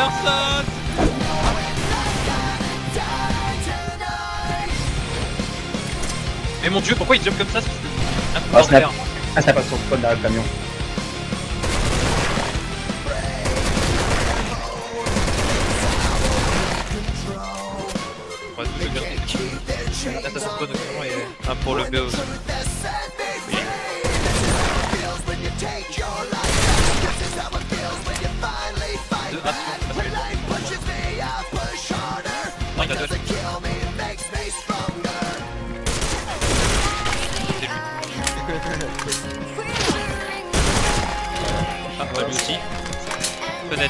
Ersatz Mais mon dieu, pourquoi il jump comme ça c'est un Ah, snap. Ah, ça passe sur le spawn derrière le camion. Là, ça se spawn au et un pour le B aussi. Deux Là.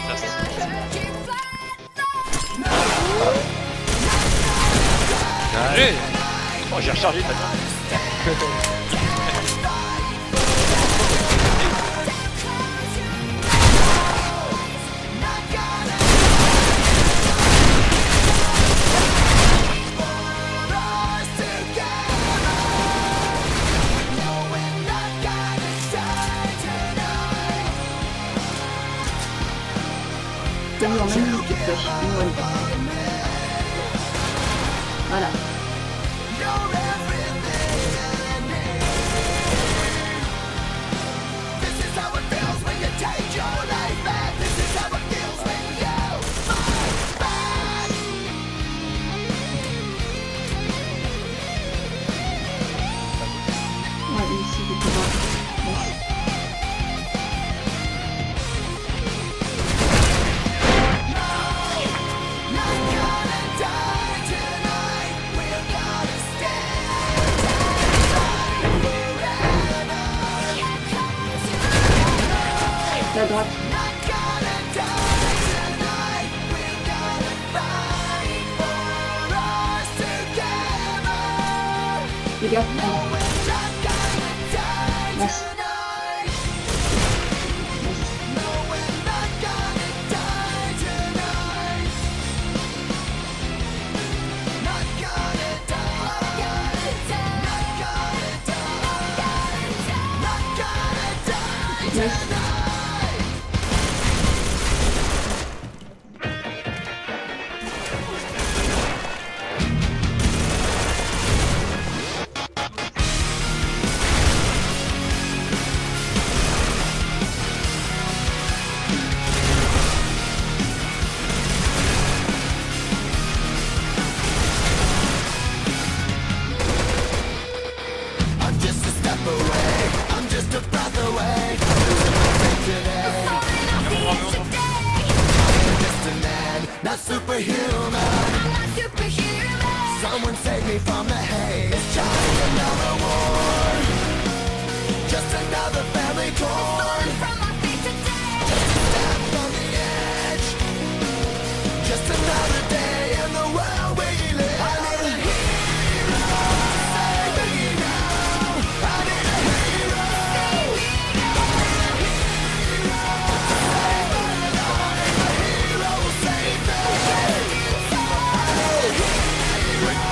Allez Oh, j'ai rechargé maintenant. Tenez en même. Voilà. go. Yes. Yes. Les gars, allez. Nice. Nice. Someone save me from the haze. It's Just another war. Just another family torn. Right.